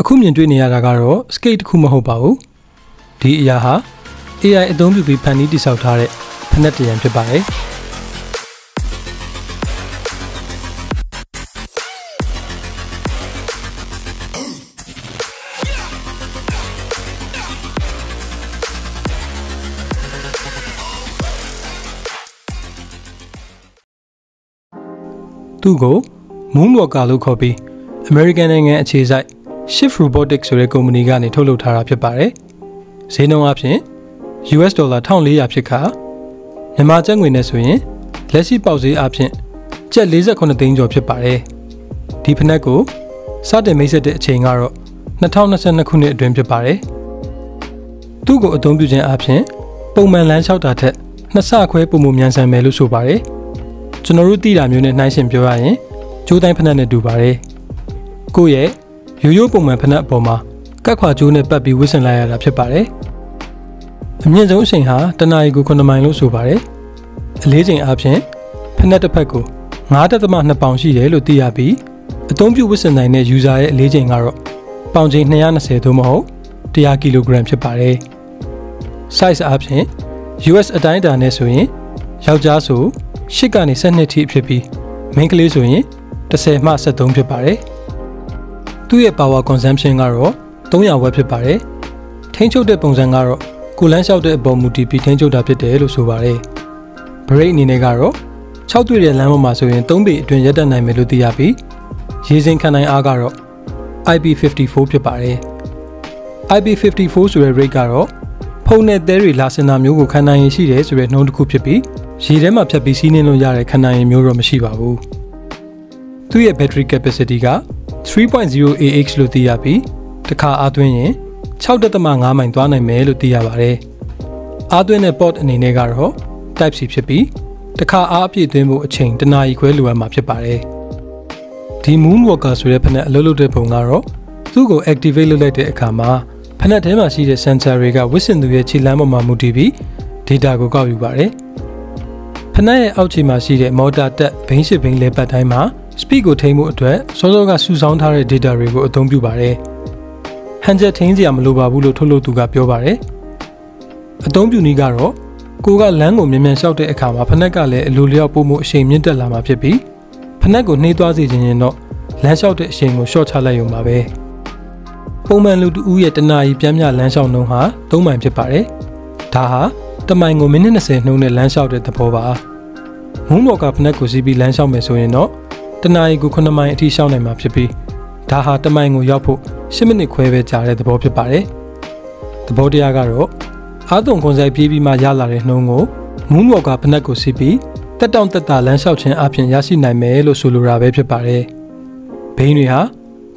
အခုမြင်တွေ့နေရတာကတော့ skate တစ်ခုမဟုတ်ပါဘူးဒီအရာဟာ AI အသုံးပြုပြီးဖန်တီးတည်ဆောက်ထားတဲ့ဖက်နက်တရံဖြစ်ပါတယ်သူ့ကို Moonwalker လို့ခေါ်ပြီး American နိုင်ငံအခြေစိုက် Shift Robotics ဆိုတဲ့ကုမ္ပဏီကနေထုတ်လုပ်ထားတာဖြစ်ပါတယ်။ဈေးနှုန်းအပြင် US ဒေါ်လာ1400ဖြစ်ခါမြန်မာကျပ်ငွေနဲ့ဆိုရင်လက်ရှိပေါက်ဈေးအပြင်ကျပ်48သိန်းကျော်ဖြစ်ပါတယ်။ဒီဖနက်ကိုစတင်မိတ်ဆက်တဲ့အချိန်ကတော့2022ခုနှစ်အတွင်းဖြစ်ပါတယ်။သူ့ကိုအသုံးပြုခြင်းအပြင်ပုံမှန်လမ်းလျှောက်တာထက်နှစ်ဆခွဲပုံမှုမြန်ဆန်မယ်လို့ဆိုပါတယ်။ကျွန်တော်တို့သိတာမျိုးနဲ့နှိုင်းယှဉ်ပြောရရင်ကျိုးတိုင်းဖနက်နဲ့တူပါတယ်။ကိုယ့်ရဲ့ ရိုးရိုးပုံမှန်ဖနက်အပေါ်မှာကတ်ခွာကျိုးနဲ့ပတ်ပြီးဝစ်ဆင်လိုက်ရတာဖြစ်ပါတယ်။အမြင့်ဆုံးအချိန်ဟာတနအီကို9မိုင်လို့ဆိုပါတယ်။အလေးချိန်အပြင်ဖနက်တစ်ဖက်ကို9.2ပေါင်ရှိတယ်လို့သိရပြီးအသုံးပြုဝစ်ဆင်နိုင်တဲ့ user ရဲ့အလေးချိန်ကတော့ပေါင်ချိန်220သို့မဟုတ်100 kg ဖြစ်ပါတယ်။ size အပြင် US အတိုင်းအတာနဲ့ဆိုရင်ယောက်ျားဆို8ကနေ12ထိဖြစ်ပြီးမိန်းကလေးဆိုရင်10မှ73ဖြစ်ပါတယ်။ သူ့ရဲ့ power consumption ကတော့300 watt ဖြစ်ပါတယ်။ထိန်းချုပ်တဲ့ပုံစံကတော့ကိုလန်းလျှောက်တဲ့အပေါ်မူတည်ပြီးထိန်းချုပ်တာဖြစ်တယ်လို့ဆိုပါတယ်။ brake အနေနဲ့ကတော့6တွေ့တဲ့လမ်းပေါ်မှာဆိုရင်3ပေအတွင်းရပ်တန့်နိုင်မယ်လို့သိရပြီးရေစင်ခံနိုင်အားကတော့ IP54 ဖြစ်ပါတယ်။ IP54 ဆိုတဲ့ rate ကတော့ဖုန်းနဲ့သဲတွေလာစင်တာမျိုးကိုခံနိုင်ရင်ရှိတယ်ဆိုတဲ့နှုန်းတစ်ခုဖြစ်ပြီးရေထဲမှာဖြတ်ပြီးစီးနှင်းလို့ရတဲ့ခံနိုင်ရင်မျိုးတော့မရှိပါဘူး။သူ့ရဲ့ battery capacity က 3.0 AH လို့သိရပြီးတစ်ခါအားသွင်းရင်6.5မိုင်သွားနိုင်မယ်လို့သိရပါတယ်။အားသွင်းတဲ့ port အနေနဲ့ကတော့ Type C ဖြစ်ပြီးတစ်ခါအားအပြည့်သွင်းဖို့အချိန်တနာရီခွဲလိုအပ်မှာဖြစ်ပါတယ်။ဒီ Moonwalker ဆိုတဲ့ဖက်နဲ့အလုပ်လုပ်တဲ့ပုံကတော့သူ့ကို activate လုပ်လိုက်တဲ့အခါမှာဖက်နက်ထဲမှာရှိတဲ့ sensor တွေကဝစ်စင်သူရဲ့ခြေလမ်းပေါ်မှာမူတည်ပြီး data ကိုကောက်ယူပါတယ်။ဖက်နက်ရဲ့အောက်ခြေမှာရှိတဲ့ motor တက်ဘိန်းရှစ်ဘိန်းလဲပတ်တိုင်းမှာ speed ကိုထိန်းဖို့အတွက်စောစောကစုဆောင်းထားတဲ့ data တွေကိုအသုံးပြုပါတယ်။ဟန်ချက်ထိန်းစရာမလိုပါဘူးလို့ထုတ်လုပ်သူကပြောပါတယ်။အသုံးပြုနည်းကတော့ကိုကလမ်းကိုမြန်မြန်လျှောက်တဲ့အခါမှာဖနက်ကလည်းအလိုလျောက်ပို့မှုအရှိန်မြင့်တက်လာမှာဖြစ်ပြီးဖနက်ကိုနှေးသွားစေခြင်းရင်တော့လမ်းလျှောက်တဲ့အရှိန်ကိုရှော့ချလိုက်ရုံပါပဲ။ပုံမှန်လူတဦးရဲ့တနာရီပြန်မြလမ်းလျှောက်နှုန်းဟာ3မိုင်ဖြစ်ပါတယ်။ဒါဟာတမိုင်ကိုမိနစ်20နှုန်းနဲ့လမ်းလျှောက်တဲ့သဘောပါ။မုံတော်ကဖနက်ကိုစီးပြီးလမ်းလျှောက်မယ်ဆိုရင်တော့ တနာရီကို9မိုင်အထိလျှောက်နိုင်မှာဖြစ်ပြီးဒါဟာတမိုင်ကိုရောက်ဖို့10မိနစ်ခွဲပဲကြာတဲ့သဘောဖြစ်ပါတယ်။သဘောတရားကတော့အာသွန်ခွန်ဆိုင်ပြေးပြီးမှရလာတဲ့နှုံးကိုမုံတော်ကဖနက်ကိုစီးပြီးတက်တောင့်တက်တာလမ်းလျှောက်ခြင်းအပြင်ရရှိနိုင်မယ်လို့ဆိုလိုတာပဲဖြစ်ပါတယ်။ဘိန်းတွေဟာ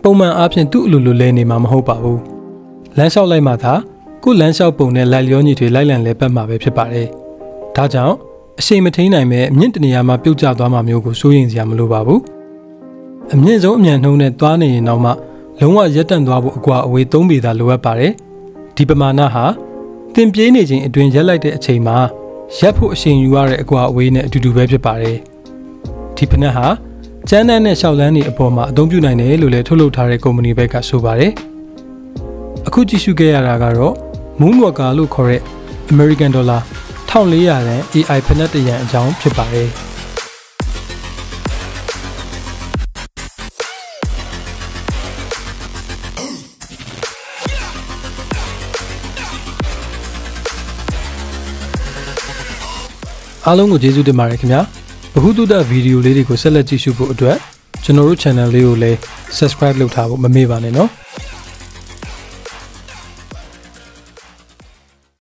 ပုံမှန်အားဖြင့်သူ့အလိုလိုလဲနေမှာမဟုတ်ပါဘူးလမ်းလျှောက်လိုက်မှသာကိုလမ်းလျှောက်ပုံနဲ့လိုက်လျောညီတွေလိုက်လံလဲပတ်မှာပဲဖြစ်ပါတယ်ဒါကြောင့် အရှိန်မထိန်နိုင်မဲ့အမြင့်တနေရာမှာပြုတ်ကျသွားမှာမျိုးကိုစိုးရိမ်စရာမလိုပါဘူးအမြင့်ဆုံးအမြန်နှုန်းနဲ့သွားနေရင်တော့မှလုံးဝရပ်တန့်သွားဖို့အကွာအဝေး၃ပေသာလိုအပ်ပါတယ်ဒီပမာဏဟာတင်ပြေးနေခြင်းအတွင်းရက်လိုက်တဲ့အချိန်မှာရက်ဖို့အရှိန်ယူရတဲ့အကွာအဝေးနဲ့အတူတူပဲဖြစ်ပါတယ်ဒီဖနက်ဟာကျန်းတန်းနဲ့ရှောက်လန်းနေအပေါ်မှာအသုံးပြုနိုင်တယ်လို့လည်းထုတ်လုပ်ထားတဲ့ကုမ္ပဏီဘက်ကဆိုပါတယ်။အခုကြည့်ရှုခဲ့ရတာကတော့ Moonwalker လို့ခေါ်တဲ့ American Dollar 1400တန် AI ဖက်နက်တရံအကြောင်းဖြစ်ပါတယ်။အားလုံးကိုကျေးဇူးတင်ပါတယ်ခင်ဗျာ။ဗဟုသုတဗီဒီယိုလေးတွေကိုဆက်လက်ကြည့်ရှုဖို့အတွက်ကျွန်တော်တို့ channel လေးကိုလည်း subscribe လုပ်ထားဖို့မမေ့ပါနဲ့နော်။